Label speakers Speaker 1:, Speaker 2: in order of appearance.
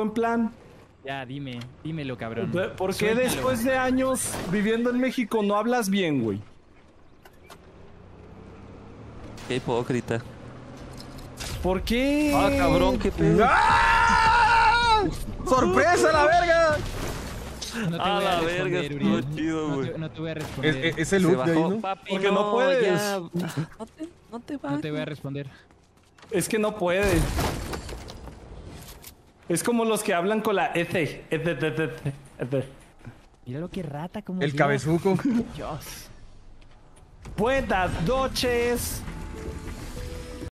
Speaker 1: buen plan.
Speaker 2: Ya, dime, dímelo, cabrón.
Speaker 1: ¿Por qué
Speaker 2: Suéltalo.
Speaker 1: después de años viviendo en México no hablas bien, güey?
Speaker 3: Qué hipócrita.
Speaker 1: ¿Por qué?
Speaker 3: Ah, cabrón, qué pedo.
Speaker 4: ¡Ah! ¡Sorpresa, la verga!
Speaker 2: No te
Speaker 3: A
Speaker 2: voy
Speaker 3: la
Speaker 2: a
Speaker 3: verga,
Speaker 2: responder,
Speaker 3: estuvo chido,
Speaker 2: No
Speaker 3: güey.
Speaker 2: te- No te voy a
Speaker 4: Es,
Speaker 2: responder.
Speaker 4: es- es el look de ahí, ¿no?
Speaker 3: papi,
Speaker 1: Porque no puedes.
Speaker 3: ya. No te, no te
Speaker 2: No
Speaker 3: vayas.
Speaker 2: te voy a responder.
Speaker 1: Es que no puede. Es como los que hablan con la F. F, F, F, F.
Speaker 2: Mira lo que rata como
Speaker 4: El cabezuco.
Speaker 2: Dios.
Speaker 1: Buenas noches.